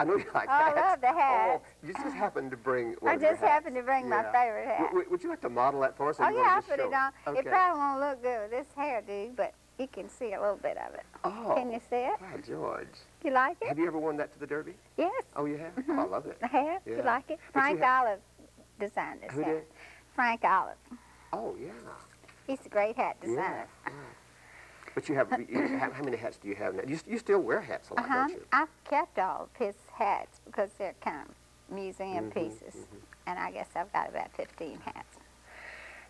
I know you like Oh, I hats. love the hats. Oh, you just happened to bring I just happened to bring my favorite hat. W- would you like to model that for us? Oh yeah, I just put it on. Okay. It probably won't look good with this hairdo, but you can see a little bit of it. Oh, Can you see it? by George. You like it? Have you ever worn that to the Derby? Yes. Oh, you have? Mhm. Oh, I love it. The hat? Yeah. You like it? But Frank Olive designed this Who hat. did? Frank Olive. Oh, yeah. He's a great hat Yeah. designer. yeah. But you have, you, how, how many hats do you have now? You, you still wear hats a lot, Uh-huh. don't you? I've kept all of his hats because they're kind of museum Mhm, pieces. mhm. And I guess I've got about 15 hats.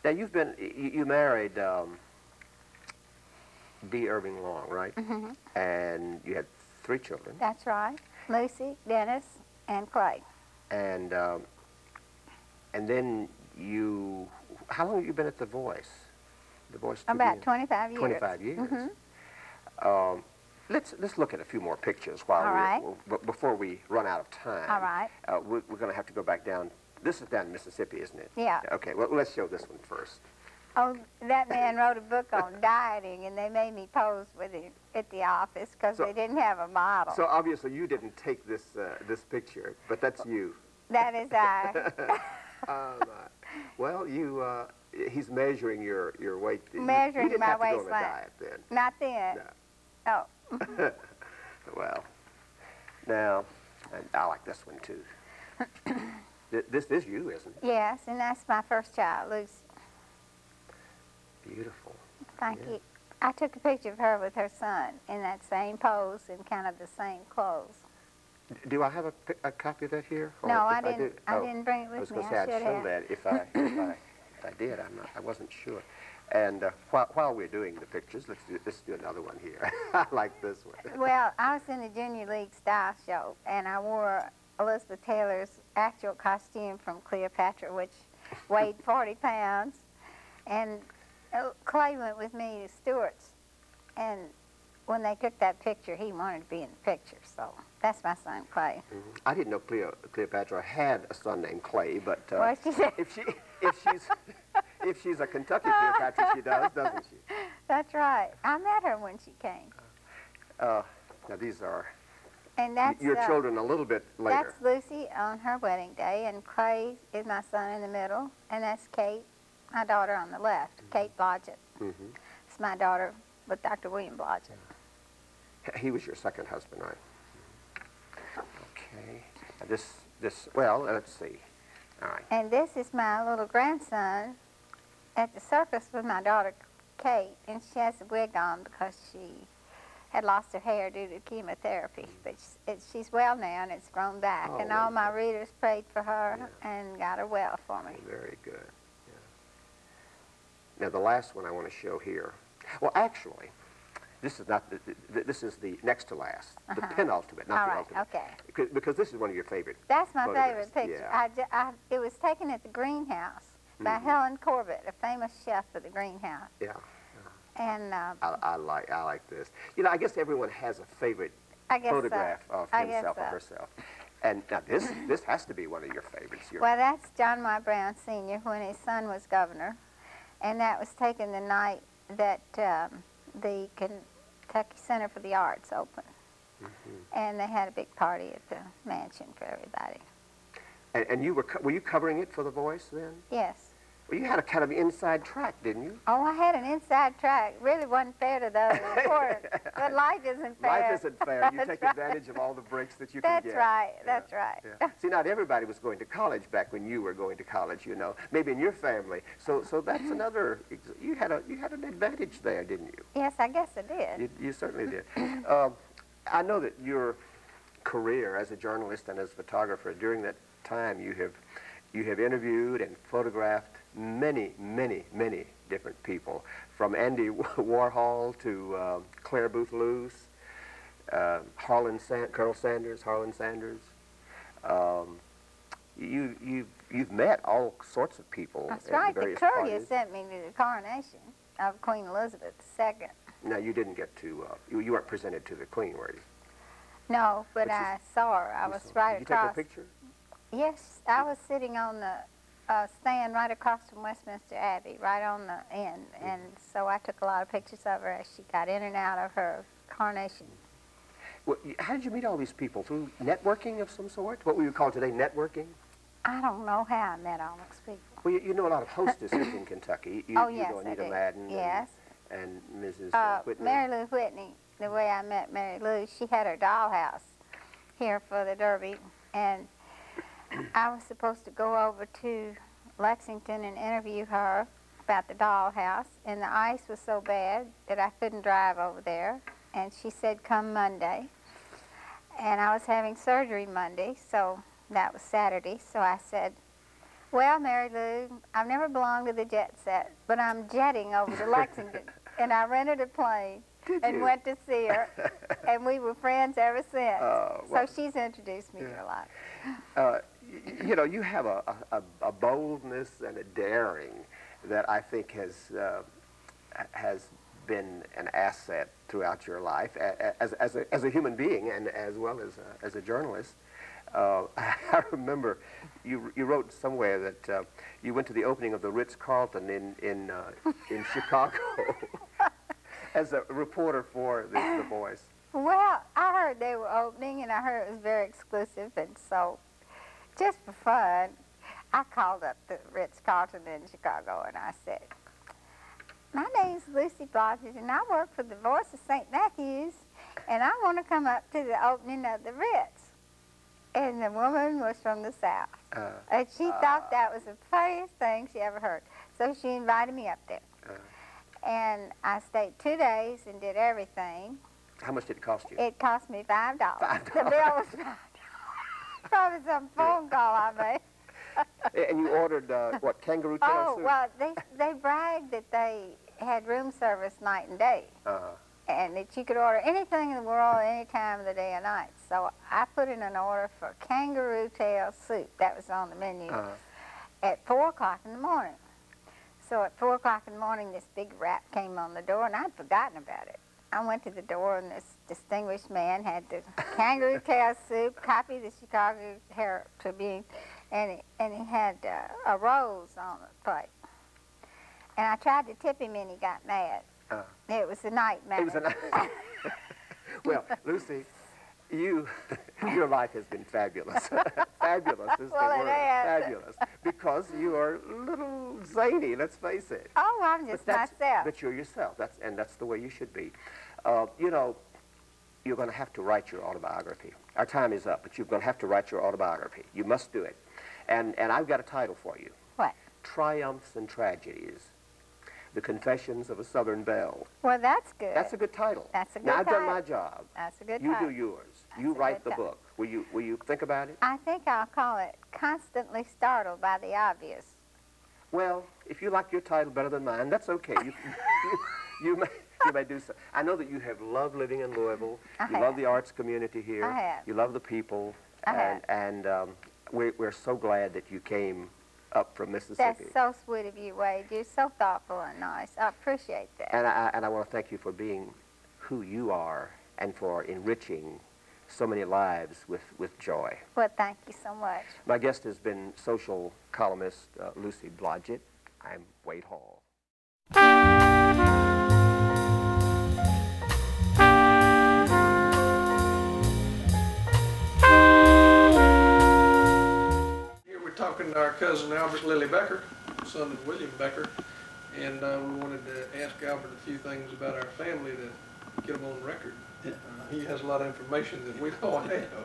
Now, you've been, you, you married um, D. Irving Long, right? hmm And you had three children. That's right. Lucy, Dennis, and Clay. And um, and then you, how long have you been at The Voice? The Voice About Tribune? 25 years. 25 years. Mhm. Um, let's let's look at a few more pictures while All right. w- before we run out of time. All right. Uh, we're we're going to have to go back down. This is down in Mississippi, isn't it? Yeah. Okay. Well, let's show this one first. Oh, that man wrote a book on dieting, and they made me pose with him at the office because So- they didn't have a model. So obviously you didn't take this uh, this picture, but that's you. that is I. Um, well, you uh, he's measuring your your weight. Measuring you didn't my have to go on a waistline. diet then. Not then. No. Oh, well, now, and I like this one too. This is you, isn't it? yes, and that's my first child, Lucy. Beautiful. Thank Yeah. you. I took a picture of her with her son in that same pose and kind of the same clothes. Do I have a, a copy of that here? No, I didn't. do- I oh, didn't bring it I was with me. going to say I I'd should show have. that if I if I I did. I'm not. I wasn't sure. And uh, while while we're doing the pictures, let's do let's do another one here. I like this one. Well, I was in the Junior League style show, and I wore Elizabeth Taylor's actual costume from Cleopatra, which weighed 40 pounds. And uh, Clay went with me to Stewart's, and when they took that picture, he wanted to be in the picture. So that's my son, Clay. Mhm. I didn't know Cleo, Cleopatra had a son named Clay, but uh, Well, she did. if she if she's if she's a Kentucky Cleopatra, she does, doesn't she? That's right. I met her when she came. Uh, now these are And that's your uh, children a little bit later. That's Lucy on her wedding day, and Clay is my son in the middle, and that's Kate, my daughter on the left, Kate Blodgett. hmm It's my daughter with Dr. William Blodgett. He was your second husband, right? Okay. This this well, let's see. All right. And this is my little grandson at the circus with my daughter Kate, and she has a wig on because she had lost her hair due to chemotherapy. But she's well now, and it's grown back. Oh, and all my good. readers prayed for her Yeah. and got her well for me. Very good. Yeah. Now the last one I want to show here. Well, actually, this is not. The, the, this is the next to last, the Uh-huh. penultimate, not all the right, ultimate. okay. Because, this is one of your favorite. That's my favorite picture. yeah. I, I, it was taken at the greenhouse by Mhm. Helen Corbitt, a famous chef of the greenhouse. Yeah. And uh, I, I like I like this. You know, I guess everyone has a favorite photograph so. of himself or so. herself. And now this this has to be one of your favorites. Your, Well, that's John Y. Brown Sr. when his son was governor. And that was taken the night that um, the Kentucky Center for the Arts opened. Mhm. And they had a big party at the mansion for everybody. and, and you were were you covering it for The Voice then? Yes. Well, you had a kind of inside track, didn't you? Oh, I had an inside track. Really wasn't fair to those reporters. but life isn't fair. Life isn't fair. You take right. advantage of all the breaks that you That's can get. That's right. Yeah, That's right. yeah. See, not everybody was going to college back when you were going to college. You know, maybe in your family. So, so that's another. You had a you had an advantage there, didn't you? Yes, I guess I did. You, you certainly did. Um, I know that your career as a journalist and as a photographer during that time, you have you have interviewed and photographed many, many, many different people, from Andy Warhol to uh, Clare Boothe Luce, uh, Harlan San- Colonel Sanders, Harlan Sanders. Um, you you've you've met all sorts of people. That's at right. The courier sent me to the coronation of Queen Elizabeth II. Now you didn't get to uh, you, you weren't presented to the Queen, were you? No, but But you- I saw her. I was saw- right Did you across. take a picture? Yes, I was sitting on the uh, stand right across from Westminster Abbey, right on the end, and so I took a lot of pictures of her as she got in and out of her coronation. Well, how did you meet all these people? Through networking of some sort? What we would call today networking? I don't know how I met all these people. Well, you, you know a lot of hostesses in Kentucky. You, oh, you yes, know Anita I do. Madden Yes. and, and Mrs. Uh, Uh, Whitney. Mary Lou Whitney, the way I met Mary Lou, she had her dollhouse here for the Derby, and I was supposed to go over to Lexington and interview her about the dollhouse, and the ice was so bad that I couldn't drive over there, and she said, come Monday. And I was having surgery Monday, so that was Saturday, so I said, well, Mary Lou, I've never belonged to the jet set, but I'm jetting over to Lexington. and I rented a plane Did and you? went to see her, and we were friends ever since. Oh, well. so she's introduced me to Yeah. a lot. Uh, you know, you have a, a, a boldness and a daring that I think has uh, has been an asset throughout your life as, as, a, as a human being and as well as a, as a journalist. Uh, I remember you, you wrote somewhere that uh, you went to the opening of the Ritz Carlton in in uh, in Chicago as a reporter for the, the Voice. Well, I heard they were opening, and I heard it was very exclusive, and so just for fun, I called up the Ritz Carlton in Chicago, and I said, "My name's Lucie Blodgett, and I work for the Voice of St. Matthews, and I want to come up to the opening of the Ritz." And the woman was from the South, Uh, and she thought that was the funniest thing she ever heard. So she invited me up there, uh, and I stayed two days and did everything. how much did it cost you? It cost me five dollars. Five The bill was five dollars. Probably some phone call I made. and you ordered uh, what kangaroo tail soup? Oh soup? well, they they bragged that they had room service night and day, Uh, and that you could order anything in the world any time of the day or night. So I put in an order for kangaroo tail soup. That was on the menu uh, at four o'clock in the morning. So at four o'clock in the morning, this big rap came on the door, and I'd forgotten about it. I went to the door, and this distinguished man had the kangaroo tail soup, copy the Chicago Herald Tribune, and he, and he had uh, a rose on the plate. And I tried to tip him, and he got mad. Uh. it was a nightmare. It was a well, Lucy, you, your life has been fabulous. fabulous is Well, the it word. has. Fabulous, because you are a little zany. Let's face it. oh, I'm just but myself. But you're yourself. That's and that's the way you should be. Uh, you know, you're going to have to write your autobiography. Our time is up, but you're going to have to write your autobiography. You must do it. And and I've got a title for you. What? Triumphs and Tragedies. The Confessions of a Southern Belle. Well, that's good. That's a good title. That's a good Now I've done my job. That's a good You title. You do yours. That's you write the title. book. Will you will you think about it? I think I'll call it Constantly Startled by the Obvious. Well, if you like your title better than mine, that's okay. You, you, you may do so. I know that you have loved living in Louisville. I you love the arts community here. I have. You love the people. I and and um, we're, we're so glad that you came up from Mississippi. That's so sweet of you, Wade. You're so thoughtful and nice. I appreciate that. And I, and I want to thank you for being who you are and for enriching so many lives with, with joy. Well, thank you so much. My guest has been social columnist uh, Lucie Blodgett. I'm Wade Hall. Talking to our cousin Albert Lilly Becker, son of William Becker, and uh, we wanted to ask Albert a few things about our family to get them on record. Uh, he has a lot of information that we don't have.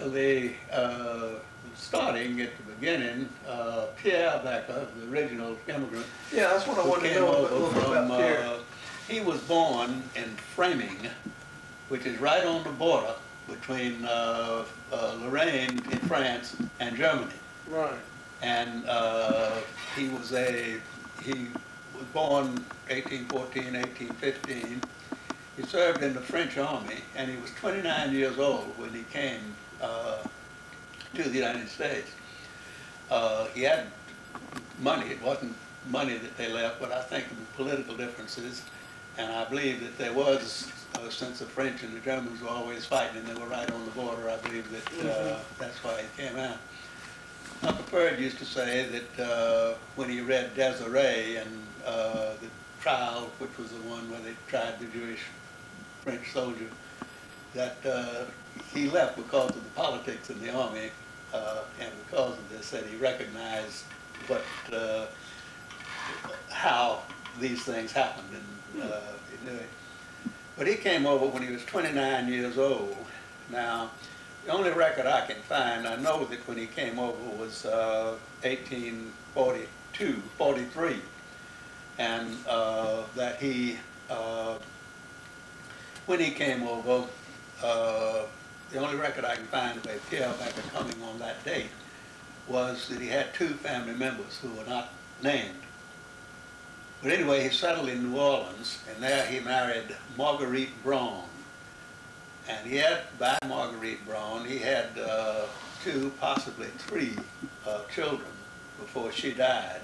The, uh, starting at the beginning, uh, Pierre Becker, the original immigrant, Yeah, that's what I wanted to know a over little from, about Pierre. uh, he was born in Freyming, which is right on the border between uh, uh, Lorraine in France and Germany. Right. And uh, he was a, he was born 1814, 1815. He served in the French army, and he was 29 years old when he came uh, to the United States. Uh, he had money. It wasn't money that they left, but I think was political differences. And I believe that there was, uh, since the French and the Germans were always fighting, and they were right on the border, I believe that uh, that's why he came out. Uncle Perd used to say that uh, when he read Desiree and uh, the trial, which was the one where they tried the Jewish French soldier, that uh, he left because of the politics in the army, uh, and because of this, that he recognized what, uh, how these things happened and uh, he knew it. But he came over when he was 29 years old. Now, the only record I can find, I know that when he came over was uh, 1842, 43, and uh, that he, uh, when he came over, uh, the only record I can find of a Pierre Becker coming on that date was that he had two family members who were not named. But anyway, he settled in New Orleans, and there he married Marguerite Braun. And he had, by Marguerite Braun, he had uh, two, possibly three uh, children before she died.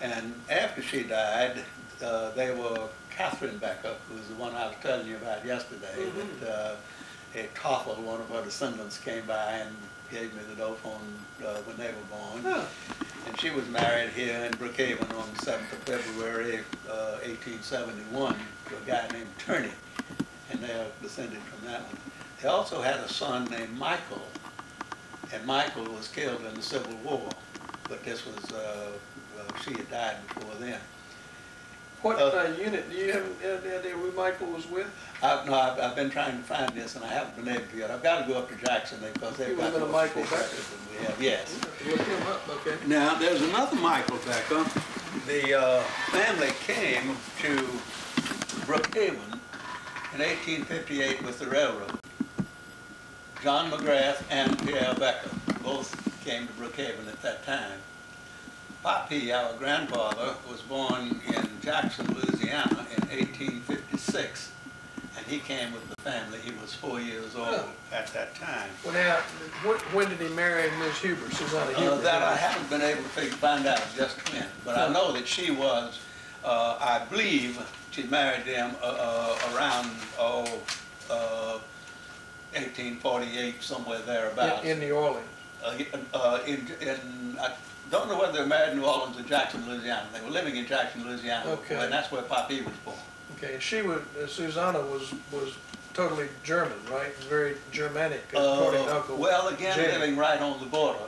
And after she died, uh, they were Catherine Becker, who was the one I was telling you about yesterday, Mhm. that uh, a Toffel, one of her descendants, came by and gave me the dope on uh, when they were born. Huh. And she was married here in Brookhaven on the 7th of February, uh, 1871, to a guy named Turney. And they are descended from that one. They also had a son named Michael. And Michael was killed in the Civil War. But this was, uh, uh, she had died before then. What Uh, uh, unit, do you have any idea who Michael was with? I, no, I've, I've been trying to find this and I haven't been able to yet. I've got to go up to Jackson because He they've was got a more Michael state Becker. records than we have. Yes. Look him up, okay. Now, there's another Michael Becker. The uh, family came to Brookhaven in 1858 with the railroad. John McGrath and Pierre Becker both came to Brookhaven at that time. Papi, our grandfather, was born in Jackson, Louisiana in 1856, and he came with the family. He was four years old Oh. at that time. Well, now, when, when did he marry Miss Huber, Susanna Uh, Huber? that I haven't been able to find out just when, but I know that she was, uh, I believe, she married them, uh, uh, around, oh, uh, eighteen forty-eight, somewhere thereabouts. In, in New Orleans. Uh, uh, in, in, I don't know whether they were married in New Orleans or Jackson, Louisiana. They were living in Jackson, Louisiana, Okay. and that's where Papi was born. Okay, and she was, uh, Susanna was, was totally German, right? Very Germanic, according to Uh, Uncle. well, again, Jamie. living right on the border.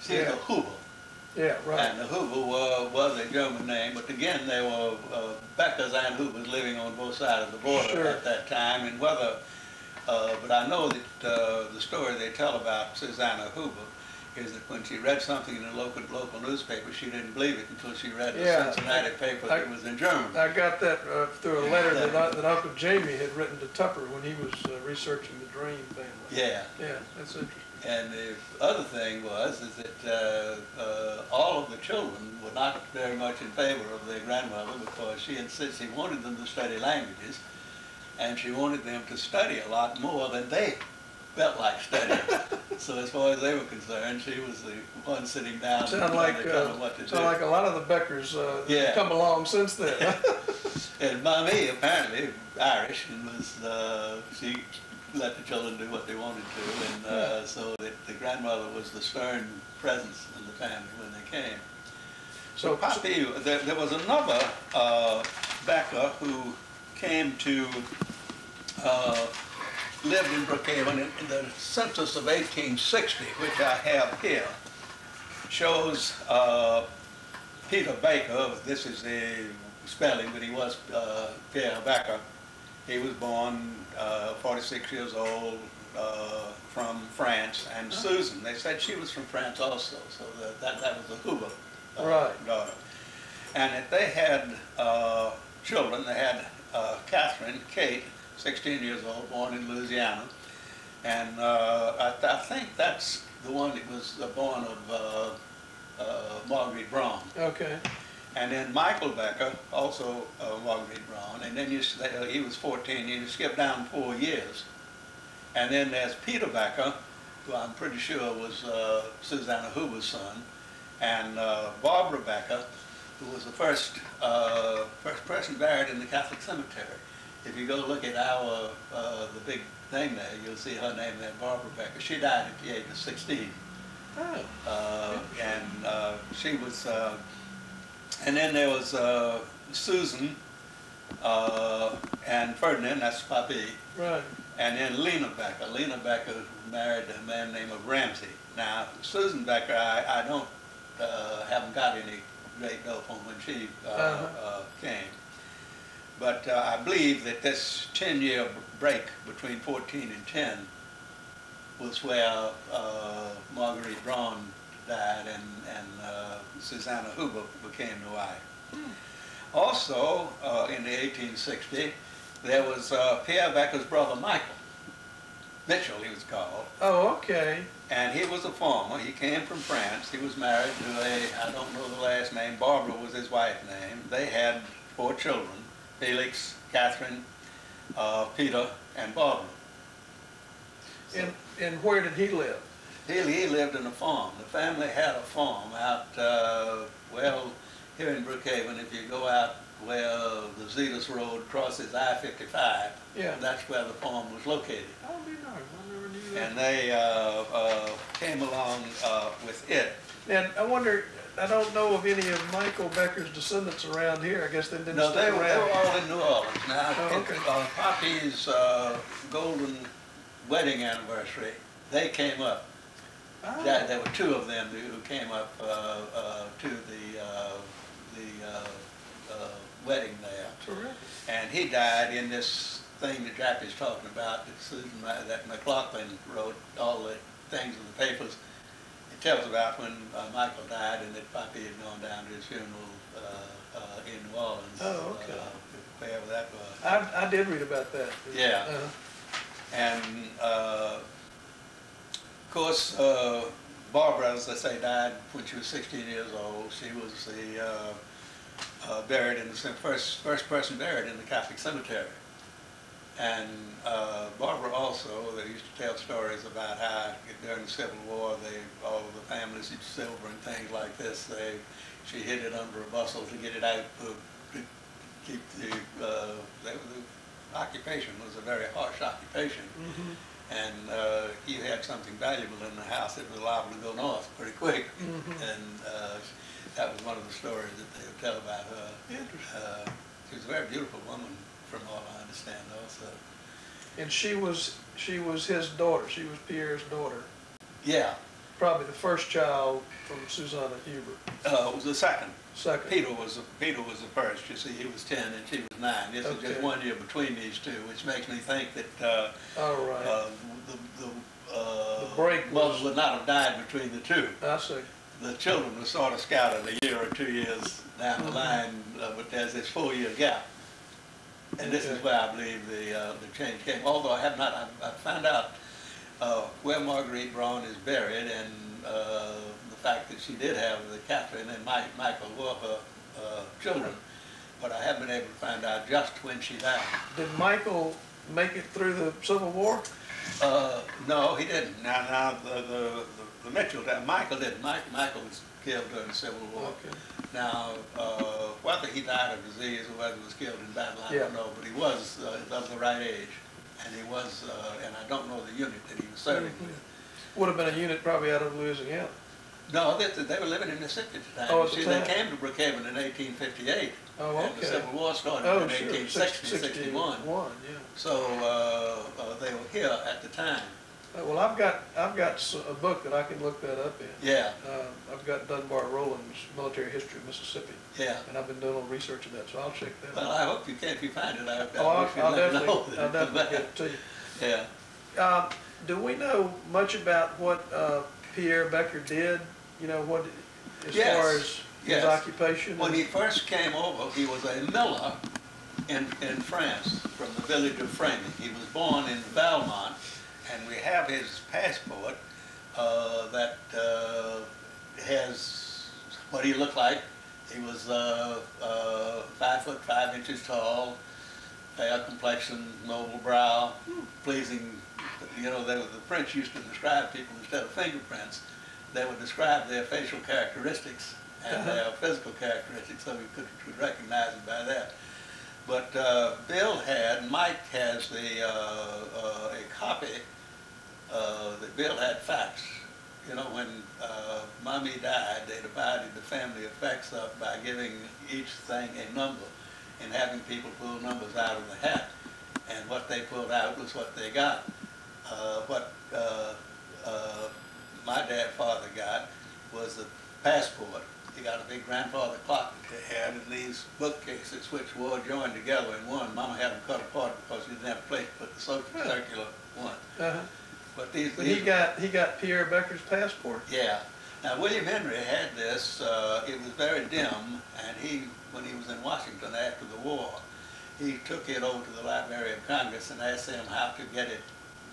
She's Yeah. a Huber. Yeah, right. And the Hoover wa- was a German name, but again, they were uh, Beckers and Hoovers living on both sides of the border Sure. at that time. And whether, uh, but I know that uh, the story they tell about Susanna Hoover is that when she read something in a local local newspaper, she didn't believe it until she read the Yeah. Cincinnati paper I- that was in German. I got that uh, through a letter that, I- that Uncle Jamie had written to Tupper when he was uh, researching the Dream family. Yeah. Yeah, that's interesting. And the other thing was is that uh, uh, all of the children were not very much in favor of their grandmother because she insisted she wanted them to study languages, and she wanted them to study a lot more than they felt like studying. so as far as they were concerned, she was the one sitting down and Sound like, uh, what to sound like a lot of the Beckers, uh, Yeah. come along since then. And mommy apparently Irish and was uh, she let the children do what they wanted to, and uh, so that the grandmother was the stern presence in the family when they came. So Poppy, there, there was another uh, Becker who came to uh, lived in Brookhaven in, in the census of 1860, which I have here, shows uh, Peter Baker. This is the spelling, but he was uh, Pierre Baker. He was born uh, 46 years old uh, from France, and Susan. They said she was from France also, so that that, that was the Hoover uh, Right. daughter. And if they had uh, children, they had uh, Catherine, Kate, 16 years old, born in Louisiana, and uh, I, th- I think that's the one that was born of uh, uh, Marguerite Braun. okay, And then Michael Becker, also uh, Marguerite Braun, and then you, he was 14, you skip down four years. And then there's Peter Becker, who I'm pretty sure was uh, Susanna Hoover's son, and uh, Barbara Becker, who was the first, uh, first person buried in the Catholic cemetery. If you go look at our, uh, the big thing there, you'll see her name there, Barbara Becker. She died at the age of 16. oh, Uh, and uh, she was, uh, and then there was uh, Susan uh, and Ferdinand, that's Papi, right, and then Lena Becker. Lena Becker married to a man named Ramsey. Now, Susan Becker, I, I don't, uh, haven't got any great dope on when she uh, Uh-huh. uh, came. But uh, I believe that this 10-year break between 14 and 10 was where uh, Marguerite Braun died and, and uh, Susanna Huber became the wife. Also, uh, in the 1860, there was uh, Pierre Becker's brother Michael. Mitchell, he was called. Oh, okay. And he was a farmer. He came from France. He was married to a, I don't know the last name, Barbara was his wife's name. They had four children, Felix, Catherine, uh, Peter, and Barbara. And, and where did he live? he, he lived in a farm. The family had a farm out, uh, well, here in Brookhaven, if you go out where the Zetus Road crosses I-55, Yeah. that's where the farm was located. Oh, be nice. I never knew that. And they uh, uh, came along uh, with it. And I wonder, I don't know of any of Michael Becker's descendants around here. I guess they didn't No, stick they were, they were all in New Orleans. Now, Oh, okay. uh, Poppy's uh, golden wedding anniversary, they came up. Ah, There, there were two of them who who came up uh, uh, to the, uh, the uh, uh, wedding there. terrific. And he died in this thing that Jappy's talking about, that Susan, that McLaughlin wrote all the things in the papers. Tells about when uh, Michael died and that Poppy had gone down to his funeral uh, uh, in New Orleans. Oh, okay. uh, Wherever that was. I, I did read about that. Yeah. Uh, And, uh, of course, uh, Barbara, as I say, died when she was 16 years old. She was the, uh, uh, buried in the, first, first person buried in the Catholic cemetery. And uh, Barbara also, they used to tell stories about how during the Civil War, they, all the families each silver and things like this, they, she hid it under a bustle to get it out to, to keep the, uh, they, the occupation was a very harsh occupation. mhm, And uh, you had something valuable in the house that was liable to go north pretty quick. mhm. And uh, that was one of the stories that they would tell about her. Interesting. Uh, she was a very beautiful woman, from all I understand also. And she was, she was his daughter. She was Pierre's daughter. Yeah, Probably the first child from Susanna Huber. uh, it was the second. Second. Peter was, the- Peter was the first, you see, he was 10 and she was nine. This is Okay. just one year between these two, which makes me think that uh, All right. uh, the, the, uh, The break mother was- would not have died between the two. I see. the children were sort of scattered a year or two years down the Mhm. line, uh, but there's this four-year gap. And this is where I believe the, uh, the change came, although I have not, I, I found out, uh, where Marguerite Braun is buried and, uh, the fact that she did have the Catherine and Mike, Michael were her, uh, children, but I haven't been able to find out just when she died. Did Michael make it through the Civil War? Uh, no, he didn't. Now, now, the, the, the Mitchell, Michael didn't. Mike, Michael was killed during the Civil War. Okay. Now, uh, whether he died of disease or whether he was killed in battle, I Yeah. don't know, but he was uh, of the right age. And he was, uh, and I don't know the unit that he was serving Mhm. with. Would have been a unit probably out of Louisiana. No, they, they were living in Mississippi at the time. Oh, at the See, they came to Brookhaven in 1858. Oh, And the. Civil War started Oh, in sure. 1860, Six- 61. 61, yeah. So uh, uh, they were here at the time. Uh, Well, I've got, I've got a book that I can look that up in. Yeah, Uh, I've got Dunbar Rowland's Military History of Mississippi, yeah. and I've been doing a little research of that, so I'll check that Well, out. I hope you can, if you find it, I, I Oh, I'll, I'll definitely, I'll definitely get it to you. Yeah. Uh, do we know much about what, uh, Pierre Becker did? You know, what, as Yes, far as his occupation? When he first came over, he was a miller in, in France, from the village of Freyming. He was born in Valmont, and we have his passport uh, that uh, has what he looked like. He was uh, uh, five foot five inches tall, fair complexion, noble brow, pleasing. You know, they, were- the French used to describe people instead of fingerprints. They would describe their facial characteristics and their physical characteristics, so we could, could recognize them by that. But uh, Bill had, Mike has the, uh, uh, a copy uh, that Bill had facts. You know, when uh, Mommy died, they divided the family effects up by giving each thing a number and having people pull numbers out of the hat. and what they pulled out was what they got. Uh, what, uh, uh, my dad father got was the passport. He got a big grandfather clock that they had in these bookcases, which were joined together in one. Mama had them cut apart because we didn't have a place to put the so- Yeah. circular one. Uh-huh. But these, But he these got, he got Pierre Becker's passport. yeah. Now, William Henry had this, uh, it was very dim, and he, when he was in Washington after the war, he took it over to the Library of Congress and asked them how to get it,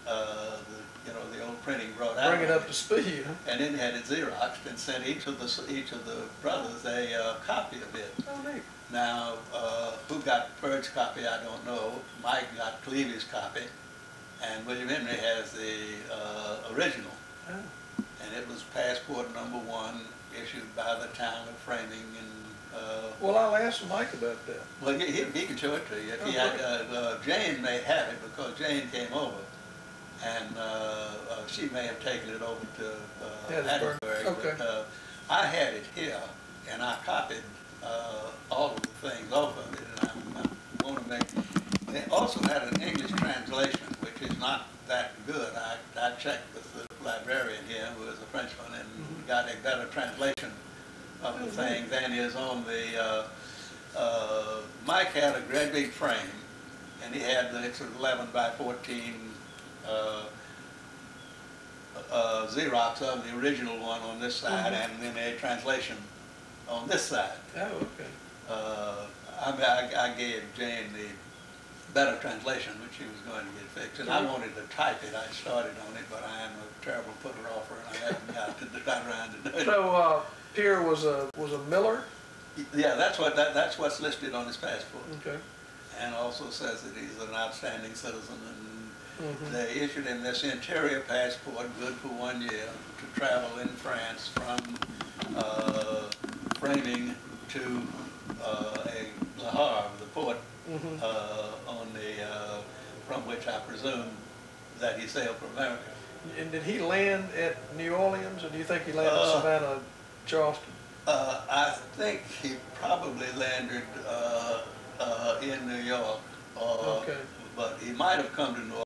uh, the, you know, the old printing brought out. Bring it up to speed? And then had it Xeroxed and sent each of the, each of the brothers a, uh, copy of it. Oh, neat. Now, uh, who got Bird's copy, I don't know. Mike got Cleavy's copy, and William Henry has the, uh, original. Oh. And it was passport number one issued by the town of Freyming and, uh, Well, I'll ask Mike about that. well, he, he he can show it to you. If he had, uh, uh, Jane may have it because Jane came over and, uh, uh, she may have taken it over to, uh, Hattiesburg. Okay. But, uh, I had it here and I copied, uh, all of the things off of it and I, I wanna make, they also had an English translation, is not that good. I, I checked with the librarian here, who is a Frenchman, and got a better translation of the thing than is on the, uh, uh, Mike had a great big frame, and he had the, it's an eleven by fourteen, uh, uh, Xerox of the original one on this side, and then a translation on this side. Oh, okay. Uh, I, I, I gave Jane the better translation, which she was going to get fixed, and I wanted to type it, I started on it, but I am a terrible putter offer, and I haven't got to, got around to doing it. So, uh, Pierre was a, was a miller? Yeah, that's what, that, that's what's listed on his passport, Okay. and also says that he's an outstanding citizen, and Mhm. they issued him this interior passport, good for one year, to travel in France from, uh, Freyming to, uh, a Le Havre, the port, Mhm. uh, on the, uh, from which I presume that he sailed for America. And did he land at New Orleans, or do you think he landed Uh, Savannah, Charleston? Uh, I think he probably landed, uh, uh, in New York, or, Okay. but he might have come to New